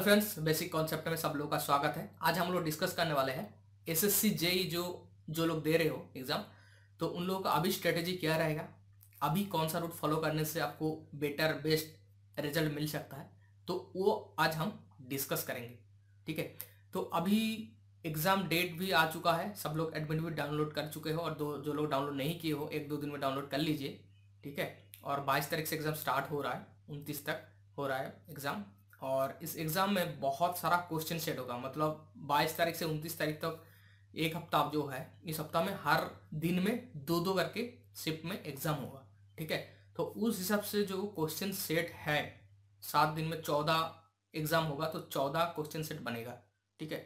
Hello friends, basic concept में सब लोगों का स्वागत है। आज हम लोग डिस्कस करने वाले हैं एसएससी जेई जो जो लोग दे रहे हो एग्ज़ाम तो उन लोगों का अभी स्ट्रेटेजी क्या रहेगा? अभी कौन सा रूट फॉलो करने से आपको बेटर बेस्ट रिज़ल्ट मिल सकता है? तो वो आज हम डिस्कस करेंगे, ठीक है? तो अभी एग्ज़ाम डेट भी आ चुका है, सब लोग एडमिट भी डाउनलोड कर चुके हो और दो, जो लोग डाउनलोड नहीं किए हो, एक दो दिन में डाउनलोड कर लीजिए, ठीक है? और 22 तारीख से एग्ज़ाम स्टार्ट हो रहा है, उनतीस तक हो रहा है एग्ज़ाम और इस एग्ज़ाम में बहुत सारा क्वेश्चन सेट होगा। मतलब 22 तारीख से 29 तारीख तक एक हफ़्ता जो है, इस हफ़्ता में हर दिन में दो दो करके शिफ्ट में एग्ज़ाम होगा, ठीक है? तो उस हिसाब से जो क्वेश्चन सेट है, सात दिन में चौदह एग्ज़ाम होगा तो चौदह क्वेश्चन सेट बनेगा, ठीक है?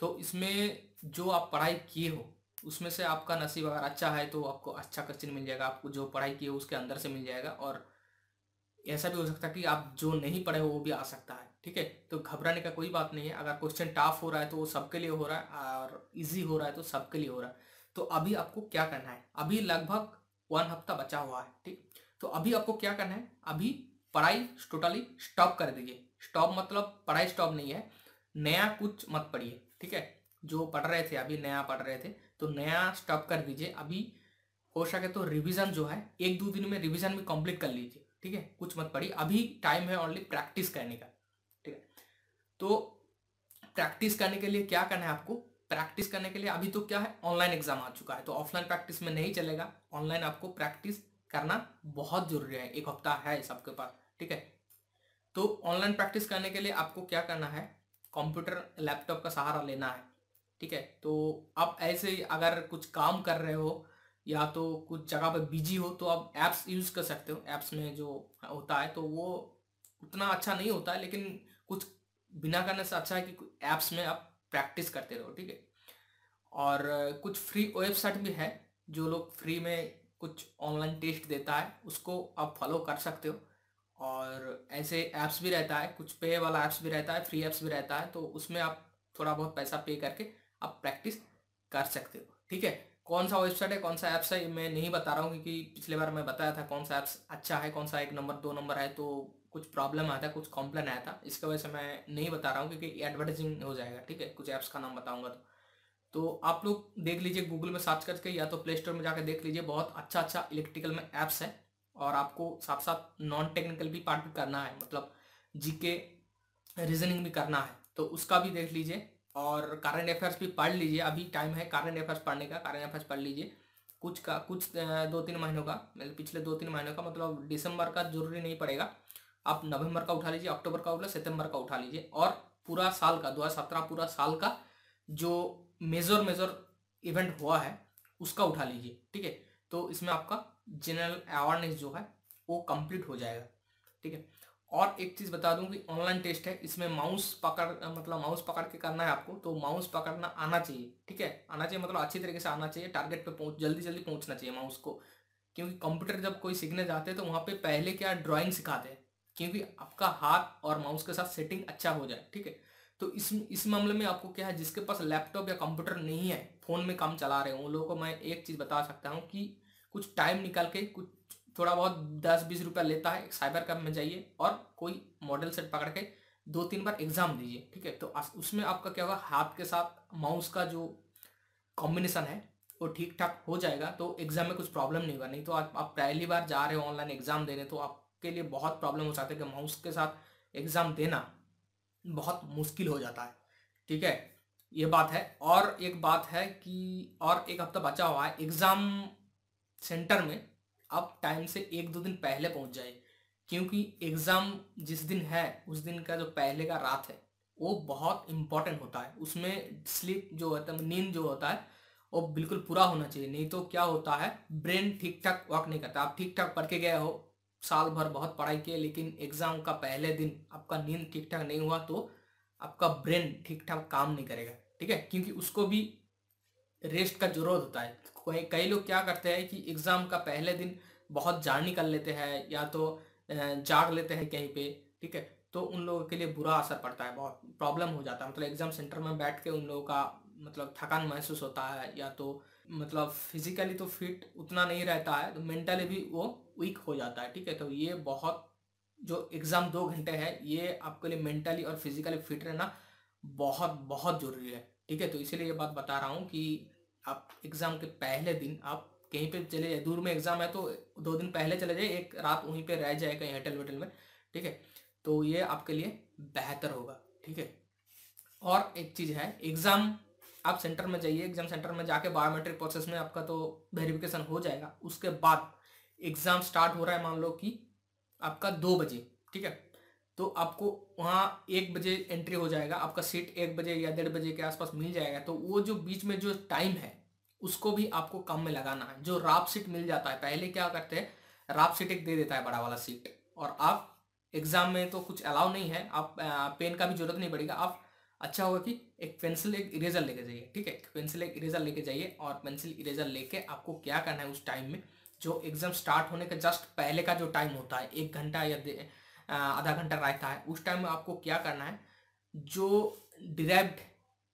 तो इसमें जो आप पढ़ाई किए हो, उसमें से आपका नसीब अगर अच्छा है तो आपको अच्छा क्वेश्चन मिल जाएगा, आपको जो पढ़ाई की हो, उसके अंदर से मिल जाएगा और ऐसा भी हो सकता है कि आप जो नहीं पढ़े हो, वो भी आ सकता है, ठीक है? तो घबराने का कोई बात नहीं है। अगर क्वेश्चन टफ हो रहा है तो वो सबके लिए हो रहा है और इजी हो रहा है तो सबके लिए हो रहा है। तो अभी आपको क्या करना है? अभी लगभग वन हफ़्ता बचा हुआ है, ठीक? तो अभी आपको क्या करना है? अभी पढ़ाई टोटली स्टॉप कर दीजिए। स्टॉप मतलब पढ़ाई स्टॉप नहीं है। नया कुछ मत पढ़िए, ठीक है? जो पढ़ रहे थे, अभी नया पढ़ रहे थे तो नया स्टॉप कर दीजिए। अभी हो सके तो रिवीजन जो है, एक दो दिन में रिवीजन भी कंप्लीट कर लीजिए। ठीक है? कुछ मत पढ़िए। अभी टाइम है ओनली प्रैक्टिस करने का। ठीक है? तो प्रैक्टिस करने के लिए क्या करना है आपको? प्रैक्टिस करने के लिए अभी तो क्या है? ऑनलाइन एग्ज़ाम आ चुका है। तो ऑफलाइन प्रैक्टिस में नहीं चलेगा। ऑनलाइन आपको प्रैक्टिस करना बहुत ज़रूरी है। एक हफ़्ता है सबके पास। ठीक है? तो ऑनलाइन प्रैक्टिस करने के लिए आपको क्या करना है? कंप्यूटर लैपटॉप का सहारा लेना है। ठीक है? तो आप ऐसे अगर कुछ काम कर रहे हो या तो कुछ जगह पर बिज़ी हो तो आप ऐप्स यूज़ कर सकते हो। ऐप्स में जो होता है तो वो उतना अच्छा नहीं होता है, लेकिन कुछ बिना करने से अच्छा है कि ऐप्स में आप प्रैक्टिस करते रहो, ठीक है? और कुछ फ्री वेबसाइट भी है, जो लोग फ्री में कुछ ऑनलाइन टेस्ट देता है, उसको आप फॉलो कर सकते हो। और ऐसे ऐप्स भी रहता है, कुछ पे वाला ऐप्स भी रहता है फ्री ऐप्स भी रहता है तो उसमें आप थोड़ा बहुत पैसा पे करके आप प्रैक्टिस कर सकते हो, ठीक है? कौन सा वेबसाइट है, कौन सा ऐप्स है मैं नहीं बता रहा हूँ क्योंकि पिछले बार मैं बताया था कौन सा ऐप्स अच्छा है, कौन सा एक नंबर दो नंबर है तो कुछ प्रॉब्लम आया था, कुछ कॉम्प्लेन आया था। इसकी वजह से मैं नहीं बता रहा हूँ क्योंकि एडवर्टाइजिंग हो जाएगा, ठीक है? कुछ ऐप्स का नाम बताऊँगा तो। तो आप लोग देख लीजिए गूगल में सर्च करके या तो प्ले स्टोर में जाकर देख लीजिए, बहुत अच्छा अच्छा इलेक्ट्रिकल में ऐप्स है और आपको साथ साथ नॉन टेक्निकल भी पार्ट भी करना है मतलब जीके रीजनिंग भी करना है तो उसका भी देख लीजिए। और करंट अफेयर्स भी पढ़ लीजिए। अभी टाइम है करंट अफेयर्स पढ़ने का करंट अफेयर्स पढ़ लीजिए। कुछ का, कुछ दो तीन महीनों का मतलब पिछले दो तीन महीनों का मतलब दिसंबर का ज़रूरी नहीं पड़ेगा। आप नवंबर का उठा लीजिए अक्टूबर का उठा सितंबर का उठा लीजिए। और पूरा साल का, दो हज़ार सत्रह पूरा साल का जो मेजर मेजर इवेंट हुआ है, उसका उठा लीजिए, ठीक है? तो इसमें आपका जनरल अवेयरनेस जो है, वो कंप्लीट हो जाएगा, ठीक है? और एक चीज़ बता दूँ कि ऑनलाइन टेस्ट है, इसमें माउस पकड़ मतलब माउस पकड़ के करना है आपको तो माउस पकड़ना आना चाहिए, ठीक है? आना चाहिए मतलब अच्छी तरीके से आना चाहिए टारगेट पे पहुँच जल्दी जल्दी पहुँचना चाहिए माउस को, क्योंकि कंप्यूटर जब कोई सीखने जाते हैं तो वहाँ पे पहले क्या ड्राइंग सिखाते हैं, क्योंकि आपका हाथ और माउस के साथ सेटिंग अच्छा हो जाए, ठीक है? तो इस इस मामले में आपको क्या है, जिसके पास लैपटॉप या कंप्यूटर नहीं है फ़ोन में काम चला रहे हो, उन लोगों को मैं एक चीज़ बता सकता हूँ कि कुछ टाइम निकाल के कुछ थोड़ा बहुत दस बीस रुपया लेता है साइबर कैब में जाइए और कोई मॉडल सेट पकड़ के दो तीन बार एग्ज़ाम दीजिए ठीक है? तो उसमें आपका क्या होगा हाथ के साथ माउस का जो कॉम्बिनेशन है वो ठीक ठाक हो जाएगा तो एग्ज़ाम में कुछ प्रॉब्लम नहीं होगा। नहीं तो आप, पहली बार जा रहे हो ऑनलाइन एग्ज़ाम देने तो आपके लिए बहुत प्रॉब्लम हो जाती है कि माउस के साथ एग्ज़ाम देना बहुत मुश्किल हो जाता है ठीक है? ये बात है। और एक बात है कि और एक हफ़्ता बचा हुआ है एग्ज़ाम सेंटर में आप टाइम से एक दो दिन पहले पहुँच जाए, क्योंकि एग्ज़ाम जिस दिन है, उस दिन का जो पहले का रात है, वो बहुत इंपॉर्टेंट होता है। उसमें स्लीप जो होता है, नींद जो होता है, वो बिल्कुल पूरा होना चाहिए। नहीं तो क्या होता है ब्रेन ठीक ठाक वर्क नहीं करता। आप ठीक ठाक पढ़ के गए हो, साल भर बहुत पढ़ाई किए, लेकिन एग्ज़ाम का पहले दिन आपका नींद ठीक ठाक नहीं हुआ तो आपका ब्रेन ठीक ठाक काम नहीं करेगा। ठीक है? क्योंकि उसको भी रेस्ट का ज़रूरत होता है। कोई, कई लोग क्या करते हैं कि एग्ज़ाम का पहले दिन बहुत जान निकल लेते हैं या तो जाग लेते हैं कहीं पे, ठीक है? तो उन लोगों के लिए बुरा असर पड़ता है, बहुत प्रॉब्लम हो जाता है। मतलब एग्ज़ाम सेंटर में बैठ के उन लोगों का मतलब थकान महसूस होता है या तो मतलब फिजिकली तो फिट उतना नहीं रहता है तो मेंटली भी वो वीक हो जाता है, ठीक है? तो ये बहुत जो एग्ज़ाम दो घंटे है, ये आपके लिए मेंटली और फिजिकली फिट रहना बहुत बहुत ज़रूरी है, ठीक है? तो इसीलिए ये बात बता रहा हूँ कि आप एग्ज़ाम के पहले दिन, आप कहीं पे चले जाए, दूर में एग्ज़ाम है तो दो दिन पहले चले जाए, एक रात वहीं पे रह जाए कहीं होटल वेटल में, ठीक है? तो ये आपके लिए बेहतर होगा, ठीक है? और एक चीज़ है एग्ज़ाम आप सेंटर में जाइए एग्ज़ाम सेंटर में जाके बायोमेट्रिक प्रोसेस में आपका तो वेरिफिकेशन हो जाएगा। उसके बाद एग्ज़ाम स्टार्ट हो रहा है, मान लो कि आपका दो बजे, ठीक है? तो आपको वहाँ एक बजे एंट्री हो जाएगा, आपका सीट एक बजे या डेढ़ बजे के आसपास मिल जाएगा। तो वो जो बीच में जो टाइम है, उसको भी आपको कम में लगाना है। जो राप सीट मिल जाता है, पहले क्या करते हैं राप सीट एक दे देता है बड़ा वाला सीट और आप एग्ज़ाम में तो कुछ अलाउ नहीं है, आप पेन का भी ज़रूरत नहीं पड़ेगा। आप अच्छा होगा कि एक पेंसिल एक इरेजर लेके जाइए, ठीक है? पेंसिल एक इरेजर लेके जाइए और पेंसिल इरेजर लेके आपको क्या करना है उस टाइम में, जो एग्ज़ाम स्टार्ट होने के जस्ट पहले का जो टाइम होता है, एक घंटा या आधा घंटा रहता है। उस टाइम में आपको क्या करना है, जो डिराइव्ड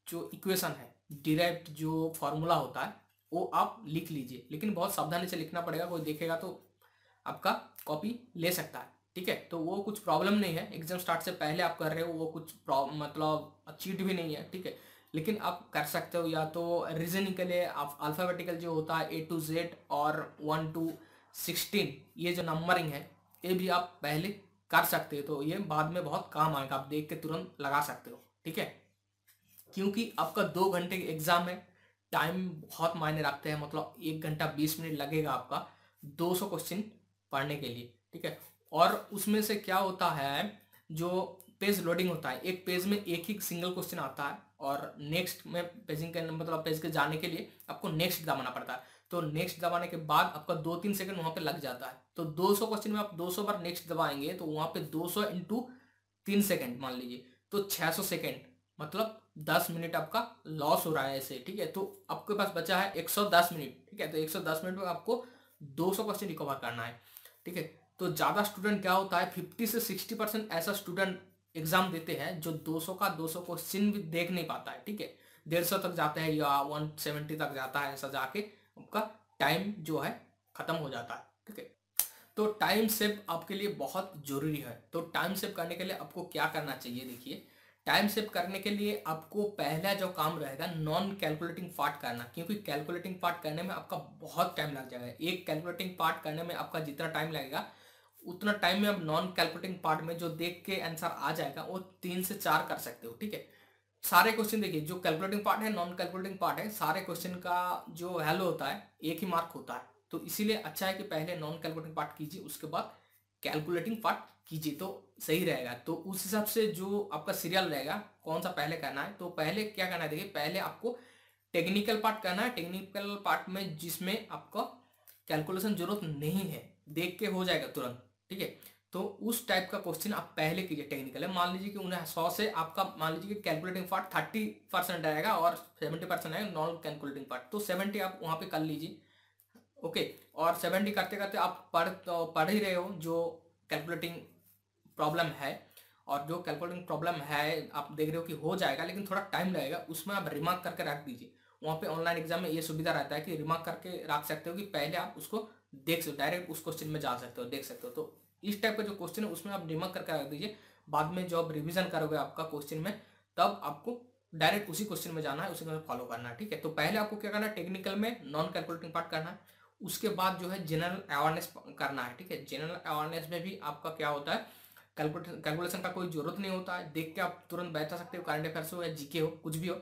जो इक्वेशन है डिराइव्ड जो फॉर्मूला होता है, वो आप लिख लीजिए। लेकिन बहुत सावधानी से लिखना पड़ेगा, कोई देखेगा तो आपका कॉपी ले सकता है। ठीक है? तो वो कुछ प्रॉब्लम नहीं है। एग्ज़ाम स्टार्ट से पहले आप कर रहे हो, वो कुछ मतलब चीट भी नहीं है। ठीक है? लेकिन आप कर सकते हो, या तो रीजनिंग के लिए आप अल्फ़ाबेटिकल जो होता है ए टू जेड और वन टू सिक्सटीन ये जो नंबरिंग है, ये भी आप पहले कर सकते हो तो ये बाद में बहुत काम आएगा, आप देख के तुरंत लगा सकते हो, ठीक है? क्योंकि आपका दो घंटे एग्ज़ाम है टाइम बहुत मायने रखते हैं मतलब एक घंटा बीस मिनट लगेगा आपका दो सौ क्वेश्चन पढ़ने के लिए, ठीक है? और उसमें से क्या होता है, जो पेज लोडिंग होता है, एक पेज में एक ही सिंगल क्वेश्चन आता है, और नेक्स्ट में पेजिंग के मतलब पेज के जाने के लिए आपको नेक्स्ट दबाना पड़ता है। तो नेक्स्ट दबाने के बाद आपका दो तीन सेकंड वहाँ पे लग जाता है। तो 200 क्वेश्चन में आप 200 बार नेक्स्ट दबाएँगे तो वहाँ पे 200 सौ इंटू तीन सेकेंड मान लीजिए तो 600 सेकेंड मतलब 10 मिनट आपका लॉस हो रहा है ऐसे, ठीक है? तो आपके पास बचा है 110 मिनट ठीक है? तो 110 मिनट में आपको 200 क्वेश्चन रिकवर करना है, ठीक है? तो ज़्यादा स्टूडेंट क्या होता है? 50 से 60 परसेंट ऐसा स्टूडेंट एग्ज़ाम देते हैं, जो 200 का 200 क्वेश्चन भी देख नहीं पाता है, ठीक है? डेढ़ तक जाते हैं या 170 तक जाता है ऐसा जाके आपका टाइम जो है, खत्म हो जाता है, ठीक है? तो टाइम सेव आपके लिए बहुत ज़रूरी है। तो टाइम सेव करने के लिए आपको क्या करना चाहिए देखिए? टाइम सेव करने के लिए आपको पहला जो काम रहेगा नॉन कैलकुलेटिंग पार्ट करना। क्योंकि कैलकुलेटिंग पार्ट करने में आपका बहुत टाइम लग जाएगा। एक कैलकुलेटिंग पार्ट करने में आपका जितना टाइम लगेगा, उतना टाइम में आप नॉन कैलकुलेटिंग पार्ट में जो देख के आंसर आ जाएगा, वो तीन से चार कर सकते हो, ठीक है? सारे क्वेश्चन देखिए, जो कैलकुलेटिंग पार्ट है नॉन कैलकुलेटिंग पार्ट है, सारे क्वेश्चन का जो वैल्यू होता है, एक ही मार्क होता है। तो इसीलिए अच्छा है कि पहले नॉन कैलकुलेटिंग पार्ट कीजिए, उसके बाद कैलकुलेटिंग पार्ट कीजिए तो सही रहेगा। तो उस हिसाब से जो आपका सीरियल रहेगा, कौन सा पहले करना है तो पहले क्या करना है, देखिए, पहले आपको टेक्निकल पार्ट करना है। टेक्निकल पार्ट में जिसमें आपका कैलकुलेशन ज़रूरत नहीं है, देख के हो जाएगा तुरंत, ठीक है? तो उस टाइप का क्वेश्चन आप पहले कीजिए टेक्निकल है। मान लीजिए कि उन्हें सौ से आपका, मान लीजिए कि कैलकुलेटिंग पार्ट थर्टी परसेंट आएगा और सेवेंटी परसेंट आएगा नॉन कैलकुलेटिंग पार्ट तो सेवेंटी आप वहाँ पे कर लीजिए। ओके और सेवेंटी करते करते आप पढ़ तो पढ़ ही रहे हो जो कैलकुलेटिंग प्रॉब्लम है। और जो कैलकुलेटिंग प्रॉब्लम है, आप देख रहे हो कि हो जाएगा, लेकिन थोड़ा टाइम लगेगा, उसमें आप रिमार्क करके रख दीजिए। वहाँ पे ऑनलाइन एग्ज़ाम में ये सुविधा रहता है कि रिमार्क करके रख सकते हो कि पहले आप उसको देख सकते हो डायरेक्ट उस क्वेश्चन में जा सकते हो, देख सकते हो। तो इस टाइप का जो क्वेश्चन है, उसमें आप डिमक करके रख दीजिए। बाद में जब रिविजन करोगे आपका क्वेश्चन में, तब आपको डायरेक्ट उसी क्वेश्चन में जाना है, उसी में फॉलो करना है, ठीक है? तो पहले आपको क्या करना है टेक्निकल में नॉन कैलकुलेटिंग पार्ट करना है। उसके बाद जो है जनरल अवेयरनेस करना है, ठीक है? जनरल अवेयरनेस में भी आपका क्या होता है? कैलकुलेशन का कोई ज़रूरत नहीं होता है। देख के आप तुरंत बैठा सकते हो करंट अफेयर्स हो या जीके हो, कुछ भी हो।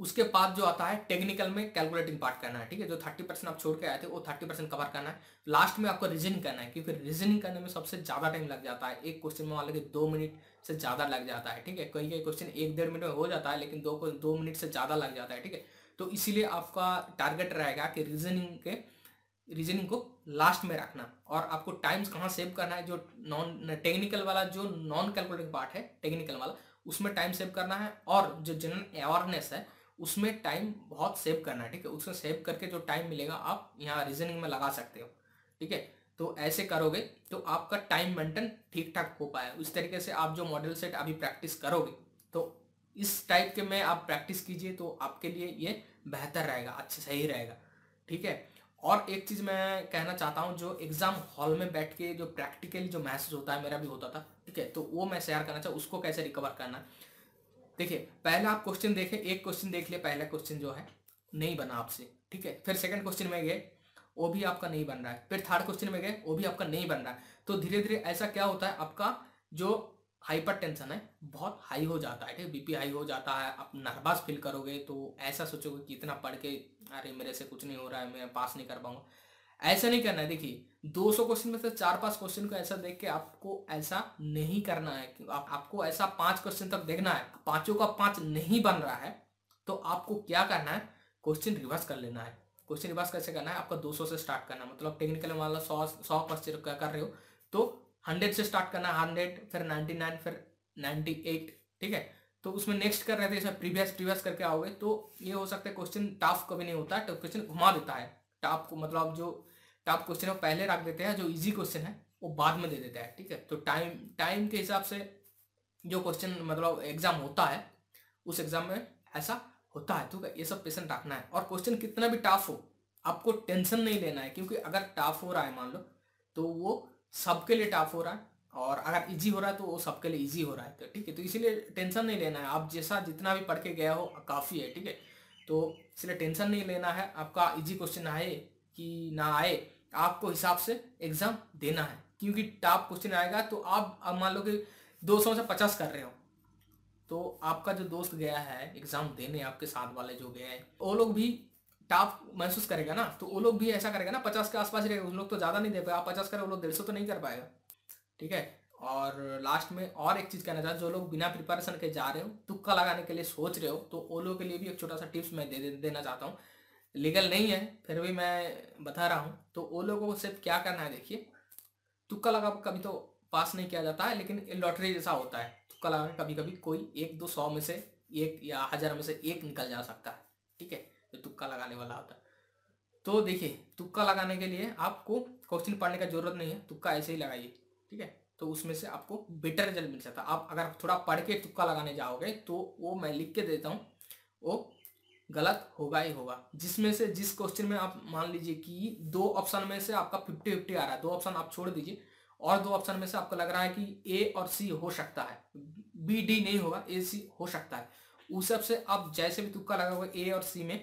उसके बाद जो आता है टेक्निकल में कैलकुलेटिंग पार्ट करना है, ठीक है? जो थर्टी परसेंट आप छोड़ के आए थे, वो थर्टी परसेंट कवर करना है। लास्ट में आपको रीजनिंग करना है, क्योंकि रीजनिंग करने में सबसे ज़्यादा टाइम लग जाता है। एक क्वेश्चन में मान लीजिए दो मिनट से ज़्यादा लग जाता है, ठीक है? कई कई क्वेश्चन एक डेढ़ मिनट में हो जाता है, लेकिन दो दो मिनट से ज़्यादा लग जाता है, ठीक है? तो इसीलिए आपका टारगेट रहेगा कि रीजनिंग के रीजनिंग को लास्ट में रखना। और आपको टाइम्स कहाँ सेव करना है, जो नॉन टेक्निकल वाला, जो नॉन कैलकुलेटिंग पार्ट है टेक्निकल वाला, उसमें टाइम सेव करना है। और जो जनरल अवेयरनेस है उसमें टाइम बहुत सेव करना है, ठीक है? उसमें सेव करके जो टाइम मिलेगा, आप यहाँ रीजनिंग में लगा सकते हो, ठीक है? तो ऐसे करोगे तो आपका टाइम मेंटेन ठीक ठाक हो पाए उस तरीके से आप जो मॉडल सेट अभी प्रैक्टिस करोगे तो इस टाइप के में आप प्रैक्टिस कीजिए तो आपके लिए ये बेहतर रहेगा अच्छा सही रहेगा, ठीक है? और एक चीज़ मैं कहना चाहता हूँ, जो एग्ज़ाम हॉल में बैठ के जो प्रैक्टिकली जो मैसेज होता है, मेरा भी होता था, ठीक है? तो वो मैं शेयर करना चाहूँ, उसको कैसे रिकवर करना? देखिए, पहले आप क्वेश्चन देखें, एक क्वेश्चन देख लिया, पहला क्वेश्चन जो है, नहीं बना आपसे, ठीक है? फिर सेकंड क्वेश्चन में गए, वो भी आपका नहीं बन रहा है। फिर थर्ड क्वेश्चन में गए, वो भी आपका नहीं बन रहा है। तो धीरे धीरे ऐसा क्या होता है, आपका जो हाइपर टेंशन है, बहुत हाई हो जाता है, ठीक है? बीपी हाई हो जाता है, आप नर्वस फील करोगे तो ऐसा सोचोगे कि इतना पढ़ के, अरे मेरे से कुछ नहीं हो रहा है, मैं पास नहीं कर पाऊँगा। ऐसा नहीं करना है। देखिए 200 क्वेश्चन में से चार पाँच क्वेश्चन को ऐसा देख के आपको ऐसा नहीं करना है आप, आपको ऐसा पाँच क्वेश्चन तक देखना है। पाँचों का पाँच नहीं बन रहा है तो आपको क्या करना है? क्वेश्चन रिवर्स कर लेना है। क्वेश्चन रिवर्स कैसे करना है? आपका 200 से स्टार्ट करना है। मतलब टेक्निकल मान लो सौ सौ क्वेश्चन कर रहे हो तो हंड्रेड से स्टार्ट करना है। हंड्रेड फिर नाइन्टी नाइन फिर नाइन्टी एट ठीक है? तो उसमें नेक्स्ट कर रहे थे प्रीवियस प्रीवियस करके आओगे तो ये हो सकता है क्वेश्चन टफ कभी नहीं होता तो क्वेश्चन घुमा देता है। टाफ को मतलब जो टॉप क्वेश्चन है पहले रख देते हैं, जो इजी क्वेश्चन है, वो बाद में दे देता है, ठीक है? तो टाइम टाइम के हिसाब से जो क्वेश्चन मतलब एग्ज़ाम होता है, उस एग्ज़ाम में ऐसा होता है, ठीक है? ये सब पेशेंट रखना है। और क्वेश्चन कितना भी टफ हो, आपको टेंशन नहीं लेना है, क्योंकि अगर टफ हो रहा है, मान लो तो वो सबके लिए टफ हो रहा है, और अगर इजी हो रहा है तो वो सबके लिए इजी हो रहा है तो ठीक है? तो इसीलिए टेंशन नहीं लेना है। आप जैसा जितना भी पढ़ के गया हो, काफ़ी है, ठीक है? तो इसलिए टेंशन नहीं लेना है। आपका इजी क्वेश्चन आए कि ना आए आपको हिसाब से एग्ज़ाम देना है। क्योंकि टॉप क्वेश्चन आएगा तो आप अब मान लो कि दो सौ से पचास कर रहे हो। तो आपका जो दोस्त गया है एग्ज़ाम देने आपके साथ वाले जो गए हैं वो लोग भी टॉप महसूस करेगा ना? तो वो लोग भी ऐसा करेगा ना पचास के आसपास रहेगा। उन लोग तो ज़्यादा नहीं दे पाए आप पचास करें वो लोग डेढ़ सौ तो नहीं कर पाएगा। ठीक है? और लास्ट में और एक चीज़ कहना चाहता जो लोग बिना प्रिपरेशन के जा रहे हो तुक्का लगाने के लिए सोच रहे हो तो वो लोग के लिए भी एक छोटा सा टिप्स मैं दे, दे देना चाहता हूँ। लीगल नहीं है, फिर भी मैं बता रहा हूँ। तो वो लोगों को सिर्फ़ क्या करना है देखिए, तुक्का लगा कभी तो पास नहीं किया जाता है, लेकिन लॉटरी जैसा होता है। तुक्का लगा कभी कभी कोई एक दो सौ में से एक या हज़ार में से एक निकल जा सकता है, ठीक है? जो तुक्का लगाने वाला होता है। तो देखिए, तुक्का लगाने के लिए आपको क्वेश्चन पढ़ने का ज़रूरत नहीं है, तुक्का ऐसे ही लगाइए, ठीक है? तो उसमें से आपको बेटर रिज़ल्ट मिल सकता है। आप अगर थोड़ा पढ़ के तुक्का लगाने जाओगे तो वो मैं लिख के देता हूँ, वो गलत होगा ही होगा। जिसमें से, जिस क्वेश्चन में आप मान लीजिए कि दो ऑप्शन में से आपका फिफ्टी फिफ्टी आ रहा है, दो ऑप्शन आप छोड़ दीजिए, और दो ऑप्शन में से आपको लग रहा है कि ए और सी हो सकता है बी डी नहीं होगा ए सी हो सकता है। उस सबसे आप जैसे भी तुक्का लगा हुआ ए और सी में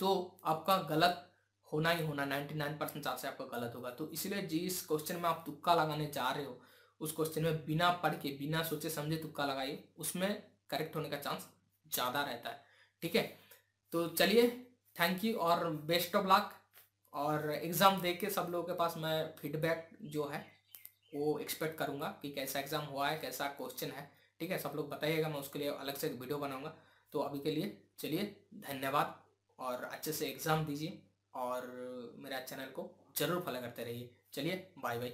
तो आपका गलत होना ही होना 99 परसेंट चांस आपका गलत होगा। तो इसलिए जिस क्वेश्चन में आप तुक्का लगाने जा रहे हो, उस क्वेश्चन में बिना पढ़ के, बिना सोचे समझे तुक्का लगाइए, उसमें करेक्ट होने का चांस ज़्यादा रहता है। ठीक है? तो चलिए थैंक यू और बेस्ट ऑफ़ लक और एग्ज़ाम देख के सब लोगों के पास मैं फीडबैक जो है, वो एक्सपेक्ट करूँगा कि कैसा एग्ज़ाम हुआ है, कैसा क्वेश्चन है। ठीक है? सब लोग बताइएगा, मैं उसके लिए अलग से एक वीडियो बनाऊँगा। तो अभी के लिए चलिए, धन्यवाद और अच्छे से एग्ज़ाम दीजिए और मेरा चैनल को ज़रूर फॉलो करते रहिए। चलिए बाय बाय